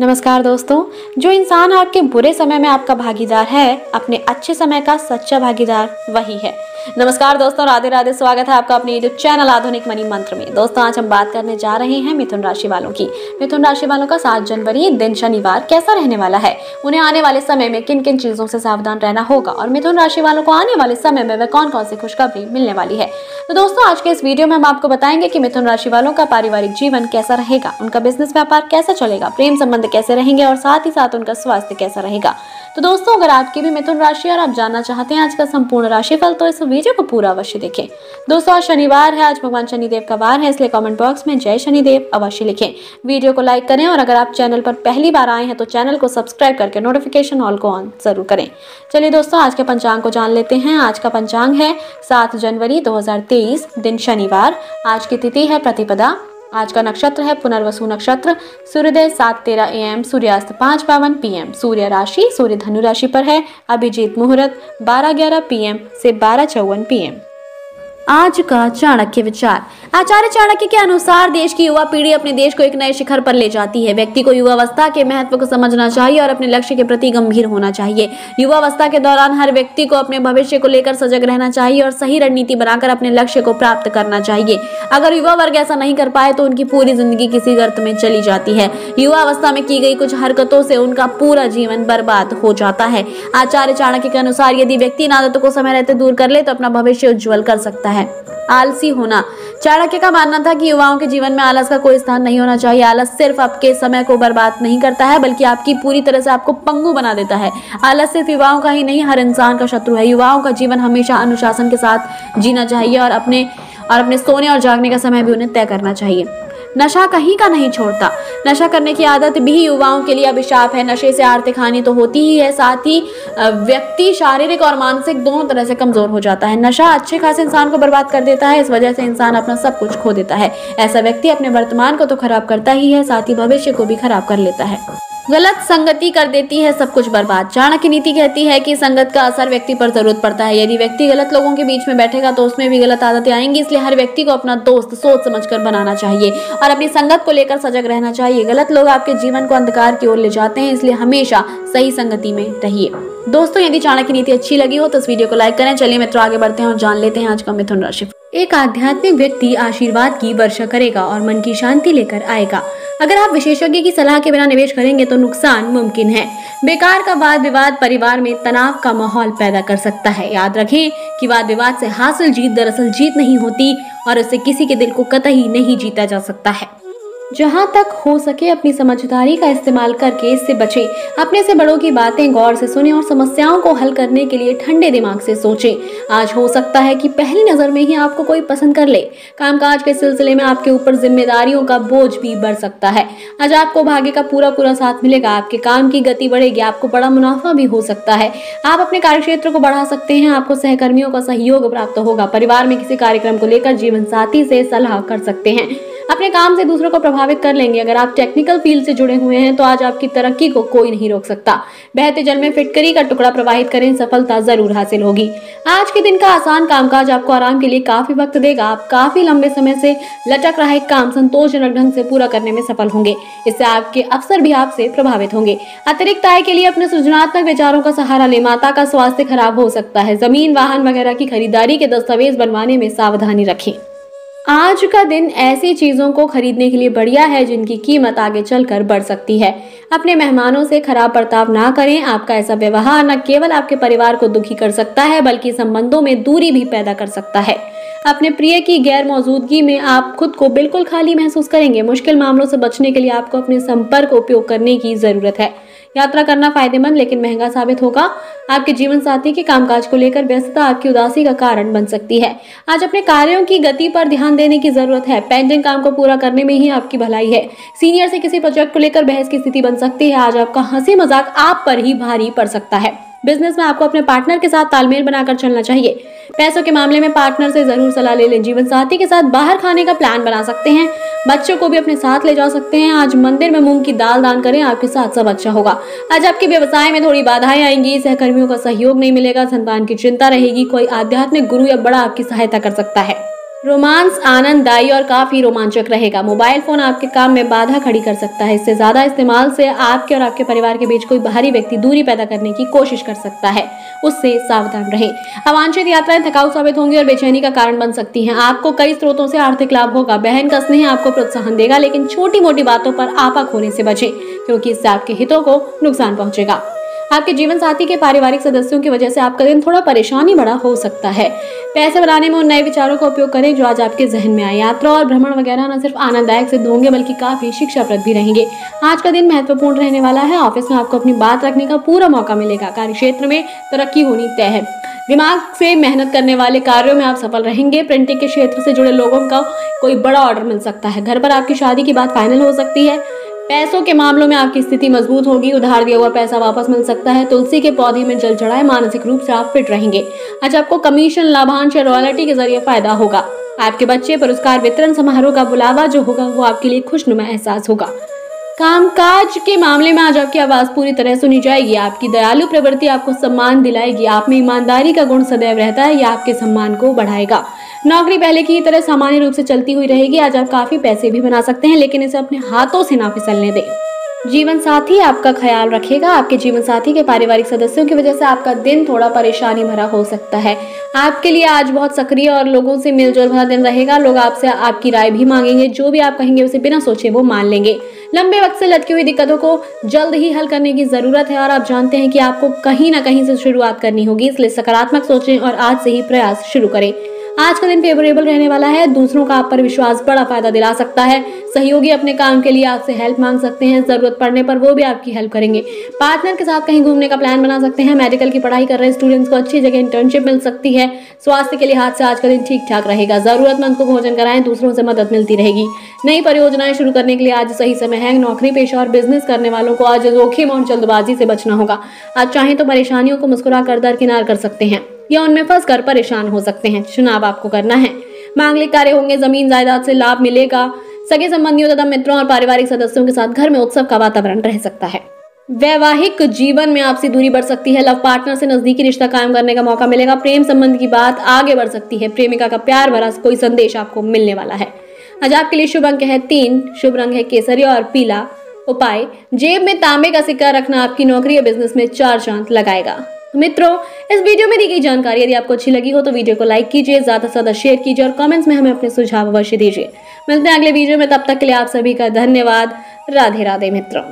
नमस्कार दोस्तों, जो इंसान आपके बुरे समय में आपका भागीदार है, अपने अच्छे समय का सच्चा भागीदार वही है। नमस्कार दोस्तों, राधे राधे, स्वागत है आपका अपने यूट्यूब चैनल आधुनिक मनी मंत्र में। दोस्तों, आज हम बात करने जा रहे हैं मिथुन राशि वालों की। मिथुन राशि वालों का सात जनवरी, दिन शनिवार कैसा रहने वाला है? उन्हें आने वाले समय में किन किन चीज़ों से सावधान रहना होगा? और मिथुन राशि वालों को आने वाले समय में वह कौन कौन सी खुशखबरी मिलने वाली है? तो दोस्तों, आज के इस वीडियो में हम आपको बताएँगे कि मिथुन राशि वालों का पारिवारिक जीवन कैसा रहेगा, उनका बिज़नेस व्यापार कैसा चलेगा, प्रेम संबंध कैसे रहेंगे और साथ ही साथ उनका स्वास्थ्य कैसा रहेगा। तो दोस्तों, अगर आपकी भी मिथुन राशि और आप जानना चाहते हैं आज का संपूर्ण राशिफल तो इस वीडियो को पूरा अवश्य देखें। दोस्तों, आज शनिवार है, आज भगवान शनिदेव का वार है, इसलिए कमेंट बॉक्स में जय शनिदेव अवश्य लिखें। वीडियो को लाइक करें और अगर आप चैनल पर पहली बार आए हैं तो चैनल को सब्सक्राइब करके नोटिफिकेशन ऑल को ऑन ज़रूर करें। चलिए दोस्तों, आज के पंचांग को जान लेते हैं। आज का पंचांग है सात जनवरी दो हज़ार तेईस, दिन शनिवार। आज की तिथि है प्रतिपदा। आज का नक्षत्र है पुनर्वसु नक्षत्र। सूर्योदय सात तेरह ए एम सूर्यास्त पाँच बावन पी एम सूर्य राशि, सूर्य धनु राशि पर है। अभिजीत मुहूर्त बारह ग्यारह पी एम से बारह चौवन पी एम आज का चाणक्य विचार। आचार्य चाणक्य के अनुसार देश की युवा पीढ़ी अपने देश को एक नए शिखर पर ले जाती है। व्यक्ति को युवावस्था के महत्व को समझना चाहिए और अपने लक्ष्य के प्रति गंभीर होना चाहिए। युवावस्था के दौरान हर व्यक्ति को अपने भविष्य को लेकर सजग रहना चाहिए और सही रणनीति बनाकर अपने लक्ष्य को प्राप्त करना चाहिए। अगर युवा वर्ग ऐसा नहीं कर पाए तो उनकी पूरी ज़िंदगी किसी गर्त में चली जाती है। युवा अवस्था में की गई कुछ हरकतों से उनका पूरा जीवन बर्बाद हो जाता है। आचार्य चाणक्य के अनुसार यदि व्यक्ति इन आदतों को समय रहते दूर कर ले तो अपना भविष्य उज्जवल कर सकता है। है। आलसी होना। चाणक्य का मानना था कि युवाओं के जीवन में आलस का कोई स्थान नहीं होना चाहिए। आलस सिर्फ़ आपके समय को बर्बाद नहीं करता है, बल्कि आपकी पूरी तरह से आपको पंगु बना देता है। आलस सिर्फ़ युवाओं का ही नहीं, हर इंसान का शत्रु है। युवाओं का जीवन हमेशा अनुशासन के साथ जीना चाहिए और अपने और अपने सोने और जागने का समय भी उन्हें तय करना चाहिए। नशा कहीं का नहीं छोड़ता। नशा करने की आदत भी युवाओं के लिए अभिशाप है। नशे से आर्थिक हानि तो होती ही है। साथ ही व्यक्ति शारीरिक और मानसिक दोनों तरह से कमज़ोर हो जाता है। नशा अच्छे खासे इंसान को बर्बाद कर देता है। इस वजह से इंसान अपना सब कुछ खो देता है। ऐसा व्यक्ति अपने वर्तमान को तो खराब करता ही है, साथ ही भविष्य को भी खराब कर लेता है। गलत संगति कर देती है, सब कुछ बर्बाद। चाणक्य नीति कहती है कि संगत का असर व्यक्ति पर ज़रूरत पड़ता है। यदि व्यक्ति गलत लोगों के बीच में बैठेगा तो उसमें भी गलत आदतें आएँगी, इसलिए हर व्यक्ति को अपना दोस्त सोच समझकर बनाना चाहिए और अपनी संगत को लेकर सजग रहना चाहिए। गलत लोग आपके जीवन को अंधकार की ओर ले जाते हैं, इसलिए हमेशा सही संगति में रहिए। दोस्तों, यदि चाणक्य नीति अच्छी लगी हो तो इस वीडियो को लाइक करें। चलिए मित्रों, आगे बढ़ते हैं और जान लेते हैं आज का मिथुन राशि। एक आध्यात्मिक व्यक्ति आशीर्वाद की वर्षा करेगा और मन की शांति लेकर आएगा। अगर आप विशेषज्ञ की सलाह के बिना निवेश करेंगे तो नुकसान मुमकिन है। बेकार का वाद विवाद परिवार में तनाव का माहौल पैदा कर सकता है। याद रखें कि वाद विवाद से हासिल जीत दरअसल जीत नहीं होती और उससे किसी के दिल को कतई नहीं जीता जा सकता है। जहाँ तक हो सके अपनी समझदारी का इस्तेमाल करके इससे बचें। अपने से बड़ों की बातें गौर से सुने और समस्याओं को हल करने के लिए ठंडे दिमाग से सोचें। आज हो सकता है कि पहली नज़र में ही आपको कोई पसंद कर ले। कामकाज के सिलसिले में आपके ऊपर जिम्मेदारियों का बोझ भी बढ़ सकता है। आज आपको भाग्य का पूरा पूरा साथ मिलेगा। आपके काम की गति बढ़ेगी। आपको बड़ा मुनाफा भी हो सकता है। आप अपने कार्यक्षेत्र को बढ़ा सकते हैं। आपको सहकर्मियों का सहयोग प्राप्त होगा। परिवार में किसी कार्यक्रम को लेकर जीवन साथी से सलाह कर सकते हैं। अपने काम से दूसरों को प्रभावित कर लेंगे। अगर आप टेक्निकल फ़ील्ड से जुड़े हुए हैं तो आज आपकी तरक्की को कोई नहीं रोक सकता। बहते जल में फिटकरी का टुकड़ा प्रवाहित करें, सफलता ज़रूर हासिल होगी। आज के दिन का आसान कामकाज आपको आराम के लिए काफ़ी वक्त देगा। आप काफ़ी लंबे समय से लटक रहा एक काम संतोषजनक ढंग से पूरा करने में सफल होंगे। इससे आपके अफसर भी आपसे प्रभावित होंगे। अतिरिक्त आय के लिए अपने सृजनात्मक विचारों का सहारा ले। माता का स्वास्थ्य खराब हो सकता है। ज़मीन, वाहन वगैरह की खरीदारी के दस्तावेज़ बनवाने में सावधानी रखें। आज का दिन ऐसी चीज़ों को खरीदने के लिए बढ़िया है जिनकी कीमत आगे चलकर बढ़ सकती है। अपने मेहमानों से खराब बर्ताव ना करें। आपका ऐसा व्यवहार न केवल आपके परिवार को दुखी कर सकता है, बल्कि संबंधों में दूरी भी पैदा कर सकता है। अपने प्रिय की गैर मौजूदगी में आप खुद को बिल्कुल खाली महसूस करेंगे। मुश्किल मामलों से बचने के लिए आपको अपने संपर्क उपयोग करने की ज़रूरत है। यात्रा करना फ़ायदेमंद, लेकिन महँगा साबित होगा। आपके जीवन साथी के कामकाज को लेकर व्यस्तता आपकी उदासी का कारण बन सकती है। आज अपने कार्यों की गति पर ध्यान देने की ज़रूरत है। पेंडिंग काम को पूरा करने में ही आपकी भलाई है। सीनियर से किसी प्रोजेक्ट को लेकर बहस की स्थिति बन सकती है। आज आपका हँसी मज़ाक आप पर ही भारी पड़ सकता है। बिज़नेस में आपको अपने पार्टनर के साथ तालमेल बनाकर चलना चाहिए। पैसों के मामले में पार्टनर से ज़रूर सलाह ले लें। जीवन साथी के साथ बाहर खाने का प्लान बना सकते हैं। बच्चों को भी अपने साथ ले जा सकते हैं। आज मंदिर में मूंग की दाल दान करें, आपके साथ सब अच्छा होगा। आज आपके व्यवसाय में थोड़ी बाधाएँ आएँगी। सहकर्मियों का सहयोग नहीं मिलेगा। संतान की चिंता रहेगी। कोई आध्यात्मिक गुरु या बड़ा आपकी सहायता कर सकता है। रोमांस आनंददायी और काफ़ी रोमांचक रहेगा। मोबाइल फ़ोन आपके काम में बाधा खड़ी कर सकता है। इससे ज़्यादा इस्तेमाल से आपके और आपके परिवार के बीच कोई बाहरी व्यक्ति दूरी पैदा करने की कोशिश कर सकता है। उससे सावधान रहें। अवांछित यात्राएँ थकाऊ साबित होंगी और बेचैनी का कारण बन सकती हैं। आपको कई स्रोतों से आर्थिक लाभ होगा। बहन का स्नेह आपको प्रोत्साहन देगा, लेकिन छोटी मोटी बातों पर आपा खोने से बचे, क्योंकि इससे आपके हितों को नुकसान पहुंचेगा। आपके जीवन साथी के पारिवारिक सदस्यों की वजह से आपका दिन थोड़ा परेशानी बड़ा हो सकता है। पैसे बनाने में उन नए विचारों का उपयोग करें जो आज आपके जहन में आए। यात्रा और भ्रमण वगैरह न सिर्फ़ आनंददायक सिद्ध होंगे, बल्कि काफ़ी शिक्षाप्रद भी रहेंगे। आज का दिन महत्वपूर्ण रहने वाला है। ऑफ़िस में आपको अपनी बात रखने का पूरा मौका मिलेगा। कार्य क्षेत्र में तरक्की होनी तय है। दिमाग से मेहनत करने वाले कार्यों में आप सफल रहेंगे। प्रिंटिंग के क्षेत्र से जुड़े लोगों का कोई बड़ा ऑर्डर मिल सकता है। घर पर आपकी शादी की बात फाइनल हो सकती है। पैसों के मामलों में आपकी स्थिति मज़बूत होगी, उधार दिया हुआ पैसा वापस मिल सकता है, तुलसी के पौधे में जल चढ़ाए, मानसिक रूप से आप फिट रहेंगे। आज आपको कमीशन लाभांश या रॉयल्टी के ज़रिए फ़ायदा होगा। आपके बच्चे, पुरस्कार, वितरण समारोह का बुलावा जो होगा, वो आपके लिए खुशनुमा एहसास होगा। कामकाज के मामले में आज आपकी आवाज़ पूरी तरह सुनी जाएगी। आपकी दयालु प्रवृत्ति आपको सम्मान दिलाएगी। आप में ईमानदारी का गुण सदैव रहता है, यह आपके सम्मान को बढ़ाएगा। नौकरी पहले की तरह सामान्य रूप से चलती हुई रहेगी। आज आप काफ़ी पैसे भी बना सकते हैं, लेकिन इसे अपने हाथों से ना फिसलने दें। जीवन साथी आपका ख्याल रखेगा। आपके जीवन साथी के पारिवारिक सदस्यों की वजह से आपका दिन थोड़ा परेशानी भरा हो सकता है। आपके लिए आज बहुत सक्रिय और लोगों से मिलजुल भरा दिन रहेगा। लोग आपसे आपकी राय भी मांगेंगे। जो भी आप कहेंगे उसे बिना सोचे वो मान लेंगे। लंबे वक्त से लटकी हुई दिक्कतों को जल्द ही हल करने की ज़रूरत है और आप जानते हैं कि आपको कहीं ना कहीं से शुरुआत करनी होगी। इसलिए सकारात्मक सोचें और आज से ही प्रयास शुरू करें। आज का दिन फेवरेबल रहने वाला है। दूसरों का आप पर विश्वास बड़ा फ़ायदा दिला सकता है। सहयोगी अपने काम के लिए आपसे हेल्प मांग सकते हैं। ज़रूरत पड़ने पर वो भी आपकी हेल्प करेंगे। पार्टनर के साथ कहीं घूमने का प्लान बना सकते हैं। मेडिकल की पढ़ाई कर रहे स्टूडेंट्स को अच्छी जगह इंटर्नशिप मिल सकती है। स्वास्थ्य के लिहाज से आज का दिन ठीक ठाक रहेगा। जरूरतमंद को भोजन कराएँ, दूसरों से मदद मिलती रहेगी। नई परियोजनाएँ शुरू करने के लिए आज सही समय है। नौकरी पेशा और बिज़नेस करने वालों को आज जोखिम और जल्दबाजी से बचना होगा। आज चाहे तो परेशानियों को मुस्कुरा कर दरकिनार कर सकते हैं। या उनमें फंस कर परेशान हो सकते हैं। चुनाव आपको करना है। मांगलिक कार्य होंगे, ज़मीन, जायदाद से लाभ मिलेगा। सगे संबंधियों तथा मित्रों और पारिवारिक सदस्यों के साथ घर में उत्सव का वातावरण रह सकता है। वैवाहिक जीवन में आपसी दूरी बढ़ सकती है। लव पार्टनर से नजदीकी रिश्ता कायम करने का मौका मिलेगा। प्रेम संबंध की बात आगे बढ़ सकती है। प्रेमिका का प्यार भरा कोई संदेश आपको मिलने वाला है। आज आपके लिए शुभ अंक है तीन। शुभ रंग है केसरी और पीला। उपाय, जेब में तांबे का सिक्का रखना आपकी नौकरी या बिज़नेस में चार चाँद लगाएगा। मित्रों, इस वीडियो में दी गई जानकारी यदि आपको अच्छी लगी हो तो वीडियो को लाइक कीजिए, ज़्यादा से ज़्यादा शेयर कीजिए और कमेंट्स में हमें अपने सुझाव अवश्य दीजिए। मिलते हैं अगले वीडियो में, तब तक के लिए आप सभी का धन्यवाद। राधे राधे मित्रों।